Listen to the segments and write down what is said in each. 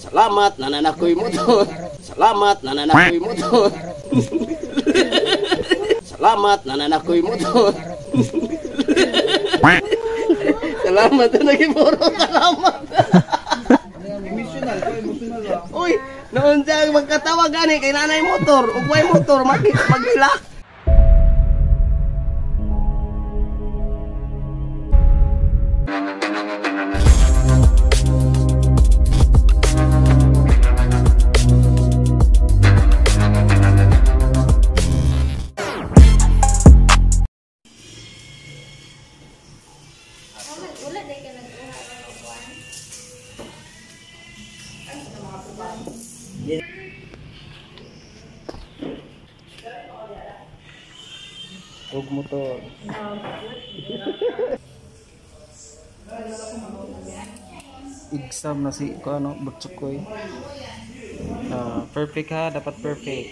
Salamat nananakoy motor. Salamat nananakoy motor. Salamat nananakoy motor. Salamat na naging puro salamat. Emotional ko, emotional ba? Uy, noon siya magkatawa gani kay nanay motor. Ug may motor makit magila. Huwag motor. Exam na si ko ano, Butsukoy. Ah, perfect ha, dapat perfect.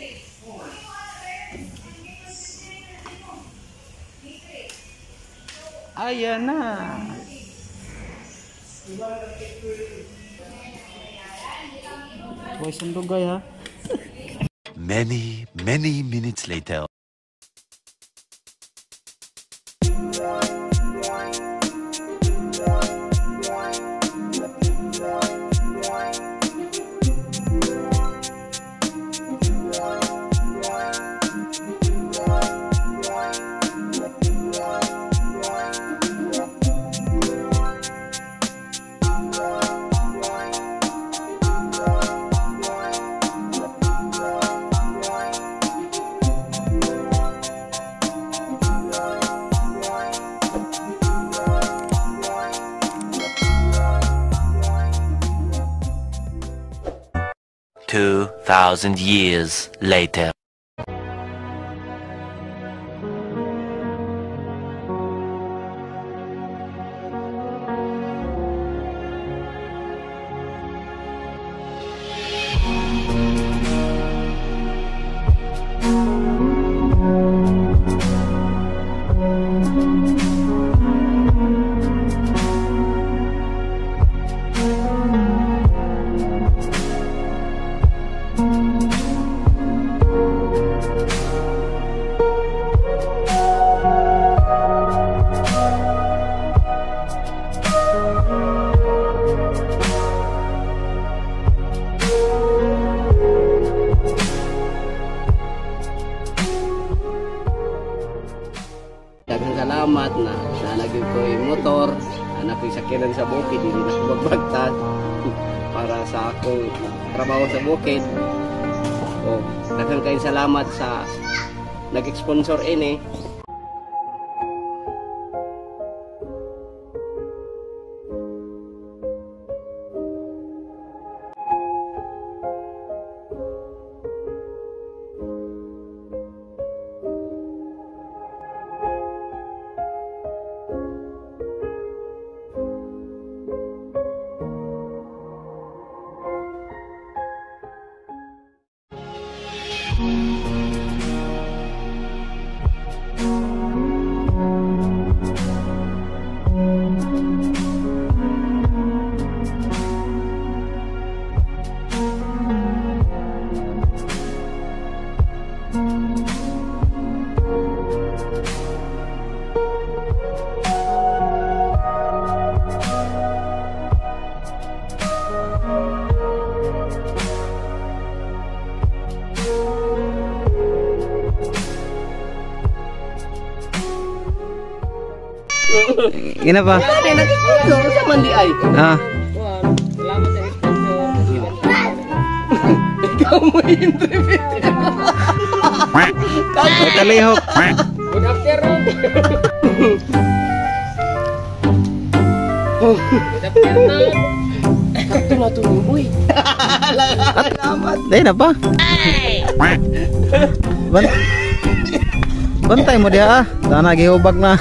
Ayan na. Boy, sundugay ha. Many, many minutes later. 2,000 years later. Daghang salamat na nalagyan ko yung motor. Anak ko sakyanan sa bukid, hindi na ako magbagtas para sa akong trabaho sa bukid. O, daghang kayong salamat sa nag-sponsor ini. Ina pa? Ay, nag-sponsor sa mandi ay. Ah. Ikaw mo interview. may talihok. Good afternoon. Good afternoon. Ito na ito, uy. Salamat. Dahil na pa. Ban Bantay mo diha ah. Sana gihubag na.